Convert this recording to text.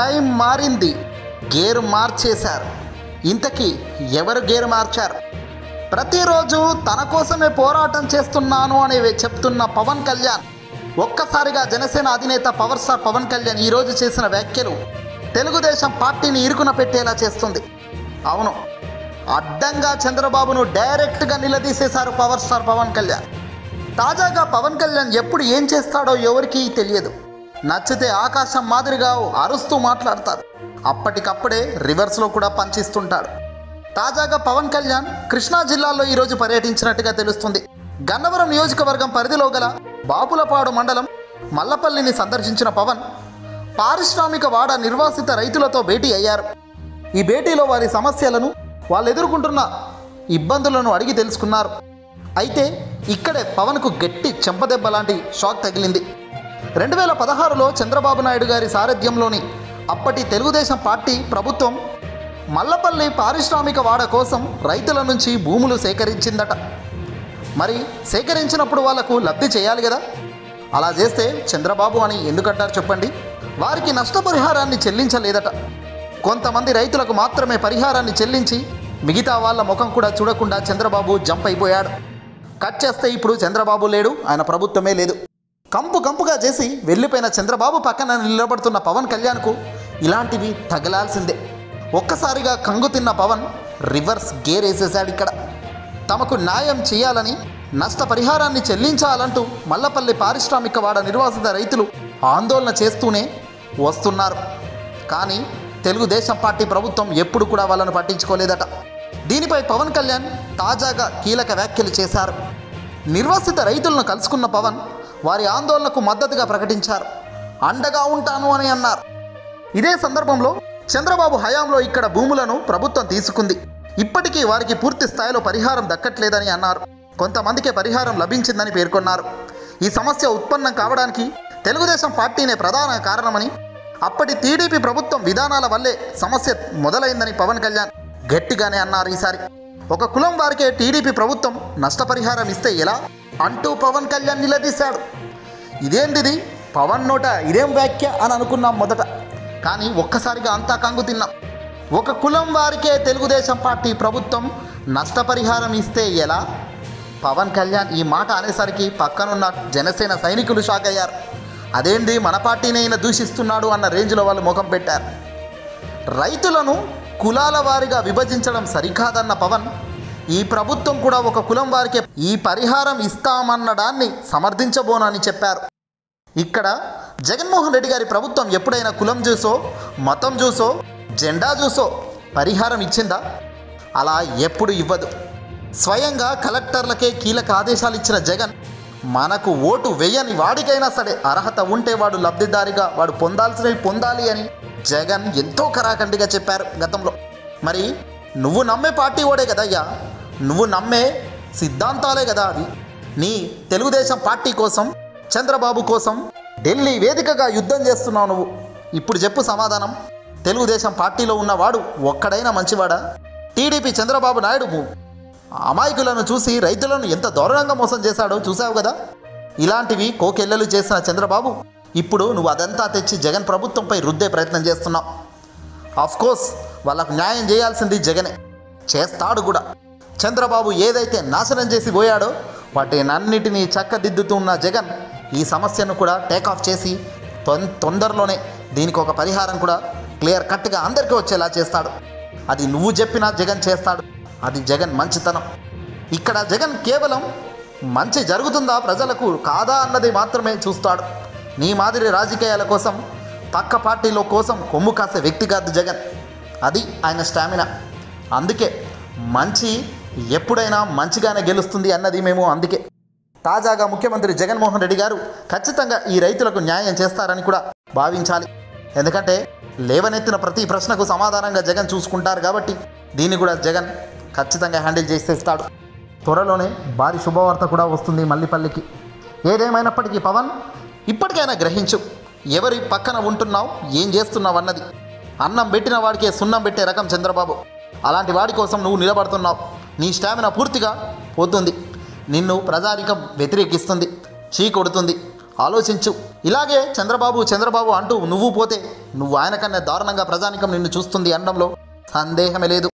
Time మారింది. Gear మార్చేశారు. ఇంతకీ ఎవరు గేరు మార్చారు? ప్రతిరోజు తన కోసమే పోరాటం చేస్తున్నాను అని చెప్తున్న పవన్ కళ్యాణ్ ఒక్కసారిగా జనసేన అధినేత పవర్ స్టార్ పవన్ కళ్యాణ్ ఈరోజు చేసిన వ్యాఖ్యలు తెలుగుదేశం పార్టీని ఇరుకున పెట్టేలా చేస్తుంది. అవును అడ్డంగా చంద్రబాబును డైరెక్ట్గా నిలదీసేశారు పవర్ స్టార్ పవన్ కళ్యాణ్. తాజాగా పవన్ కళ్యాణ్ ఎప్పుడు ఏం చేస్తాడో ఎవరికీ తెలియదు. నచ్చితే ఆకాశం మాదిరిగా అరుస్తూ మాట్లాడతారు. అప్పటికప్పుడే రివర్స్లో కూడా పంచిస్తుంటాడు తాజాగా పవన్ కళ్యాణ్ కృష్ణా జిల్లాలో ఈరోజు పర్యటించినట్టుగా తెలుస్తుంది. గన్నవరం నియోజకవర్గం పరిధిలో గల బాపులపాడు మండలం మల్లపల్లిని సందర్శించిన పవన్ పారిశ్రామిక వాడ నిర్వాసిత రైతులతో భేటీ అయ్యారు. ఈ భేటీలో వారి సమస్యలను వాళ్ళు ఎదుర్కొంటున్న ఇబ్బందులను అడిగి తెలుసుకున్నారు. అయితే ఇక్కడే పవన్కు గట్టి చెంపదెబ్బ లాంటి షాక్ తగిలింది. రెండు వేల పదహారులో చంద్రబాబు నాయుడు గారి సారథ్యంలోని అప్పటి తెలుగుదేశం పార్టీ ప్రభుత్వం మల్లపల్లి పారిశ్రామిక వాడ కోసం రైతుల నుంచి భూములు సేకరించిందట. మరి సేకరించినప్పుడు వాళ్ళకు లబ్ధి చేయాలి కదా? అలా చేస్తే చంద్రబాబు అని ఎందుకంటారు చెప్పండి? వారికి నష్టపరిహారాన్ని చెల్లించలేదట. కొంతమంది రైతులకు మాత్రమే పరిహారాన్ని చెల్లించి మిగతా వాళ్ళ ముఖం కూడా చూడకుండా చంద్రబాబు జంప్ అయిపోయాడు. కట్ చేస్తే ఇప్పుడు చంద్రబాబు లేడు ఆయన ప్రభుత్వమే లేదు. కంపు కంపుగా చేసి వెళ్ళిపోయిన చంద్రబాబు పక్కన నిలబడుతున్న పవన్ కళ్యాణ్కు ఇలాంటివి తగలాల్సిందే. ఒక్కసారిగా కంగు తిన్న పవన్ రివర్స్ గేర్ వేసేశాడు ఇక్కడ. తమకు న్యాయం చేయాలని నష్టపరిహారాన్ని చెల్లించాలంటూ మల్లపల్లి పారిశ్రామిక వాడ నిర్వాసిత రైతులు ఆందోళన చేస్తూనే వస్తున్నారు. కానీ తెలుగుదేశం పార్టీ ప్రభుత్వం ఎప్పుడు కూడా వాళ్ళను పట్టించుకోలేదట. దీనిపై పవన్ కళ్యాణ్ తాజాగా కీలక వ్యాఖ్యలు చేశారు. నిర్వాసిత రైతులను కలుసుకున్న పవన్ వారి ఆందోళనకు మద్దతుగా ప్రకటించారు. అండగా ఉంటాను అని అన్నారు. ఇదే సందర్భంలో చంద్రబాబు హయాంలో ఇక్కడ భూములను ప్రభుత్వం తీసుకుంది. ఇప్పటికీ వారికి పూర్తి స్థాయిలో పరిహారం దక్కట్లేదని అన్నారు. కొంతమందికే పరిహారం లభించిందని పేర్కొన్నారు. ఈ సమస్య ఉత్పన్నం కావడానికి తెలుగుదేశం పార్టీనే ప్రధాన కారణమని అప్పటి టీడీపీ ప్రభుత్వం విధానాల వల్లే సమస్య మొదలైందని పవన్ కళ్యాణ్ గట్టిగానే అన్నారు ఈసారి. ఒక కులం వారికే టీడీపీ ప్రభుత్వం నష్టపరిహారం ఇస్తే ఎలా? అంటూ పవన్ కళ్యాణ్ నిలదీశాడు. ఇదేంటిది? పవన్ నోట ఇదేం వ్యాఖ్య అని అనుకున్నాం మొదట. కానీ ఒక్కసారిగా అంతా కంగు తిన్నాం. ఒక కులం వారికే తెలుగుదేశం పార్టీ ప్రభుత్వం నష్టపరిహారం ఇస్తే ఎలా? పవన్ కళ్యాణ్ ఈ మాట అనేసరికి పక్కనున్న జనసేన సైనికులు షాక్ అయ్యారు. అదేంటి మన పార్టీనైనా దూషిస్తున్నాడు అన్న రేంజ్లో వాళ్ళు ముఖం పెట్టారు. రైతులను కులాల వారిగా విభజించడం సరికాదన్న పవన్ ఈ ప్రభుత్వం కూడా ఒక కులం వారికి ఈ పరిహారం ఇస్తామన్నడాన్ని సమర్థించబోనని చెప్పారు. ఇక్కడ జగన్మోహన్ రెడ్డి గారి ప్రభుత్వం ఎప్పుడైనా కులం చూసో మతం చూసో జెండా చూసో పరిహారం ఇచ్చిందా? అలా ఎప్పుడు ఇవ్వదు. స్వయంగా కలెక్టర్లకే కీలక ఆదేశాలు ఇచ్చిన జగన్ మనకు ఓటు వేయని వాడికైనా సరే అర్హత ఉంటే వాడు లబ్ధిదారిగా వాడు పొందాల్సినవి పొందాలి అని జగన్ ఎంతో కరాఖండిగా చెప్పారు గతంలో. మరి నువ్వు నమ్మే పార్టీ ఓడే కదయ్యా నువ్వు నమ్మే సిద్ధాంతాలే కదా అవి. నీ తెలుగుదేశం పార్టీ కోసం చంద్రబాబు కోసం ఢిల్లీ వేదికగా యుద్ధం చేస్తున్నావు నువ్వు. ఇప్పుడు చెప్పు సమాధానం. తెలుగుదేశం పార్టీలో ఉన్నవాడు ఒక్కడైనా మంచివాడా? టీడీపీ చంద్రబాబు నాయుడు అమాయకులను చూసి రైతులను ఎంత దారుణంగా మోసం చేశాడో చూసావు కదా? ఇలాంటివి కోకెల్లలు చేసిన చంద్రబాబు ఇప్పుడు నువ్వు అదంతా తెచ్చి జగన్ ప్రభుత్వంపై రుద్దే ప్రయత్నం చేస్తున్నావు. కోర్స్ వాళ్ళకు న్యాయం చేయాల్సింది జగనే. చేస్తాడు కూడా. చంద్రబాబు ఏదైతే నాశనం చేసి పోయాడో వాటినన్నిటినీ చక్కదిద్దుతున్న జగన్ ఈ సమస్యను కూడా టేకాఫ్ చేసి తొం తొందరలోనే దీనికి ఒక పరిహారం కూడా క్లియర్ కట్గా అందరికీ వచ్చేలా చేస్తాడు. అది నువ్వు చెప్పినా జగన్ చేస్తాడు. అది జగన్ మంచితనం. ఇక్కడ జగన్ కేవలం మంచి జరుగుతుందా ప్రజలకు కాదా అన్నది మాత్రమే చూస్తాడు. నీ మాదిరి రాజకీయాల కోసం పక్క పార్టీలో కోసం కొమ్ము కాసే వ్యక్తి కాదు జగన్. అది ఆయన స్టామినా. అందుకే మంచి ఎప్పుడైనా మంచిగానే గెలుస్తుంది అన్నది మేము అందుకే. తాజాగా ముఖ్యమంత్రి జగన్మోహన్ రెడ్డి గారు ఖచ్చితంగా ఈ రైతులకు న్యాయం చేస్తారని కూడా భావించాలి. ఎందుకంటే లేవనెత్తిన ప్రతి ప్రశ్నకు సమాధానంగా జగన్ చూసుకుంటారు కాబట్టి దీన్ని కూడా జగన్ ఖచ్చితంగా హ్యాండిల్ చేసేస్తాడు. త్వరలోనే భారీ శుభవార్త కూడా వస్తుంది మల్లిపల్లికి. ఏదేమైనప్పటికీ పవన్ ఇప్పటికైనా గ్రహించు ఎవరి పక్కన ఉంటున్నావు ఏం చేస్తున్నావు అన్నది. అన్నం పెట్టిన వాడికే సున్నం పెట్టే రకం చంద్రబాబు. అలాంటి వాడి కోసం నువ్వు నిలబడుతున్నావు. నీ స్టామినా పూర్తిగా పోతుంది. నిన్ను ప్రజానికం వ్యతిరేకిస్తుంది చీ కొడుతుంది. ఆలోచించు. ఇలాగే చంద్రబాబు చంద్రబాబు అంటూ నువ్వు పోతే నువ్వు ఆయన కన్నా దారుణంగా ప్రజానికం నిన్ను చూస్తుంది అనడంలో సందేహమే లేదు.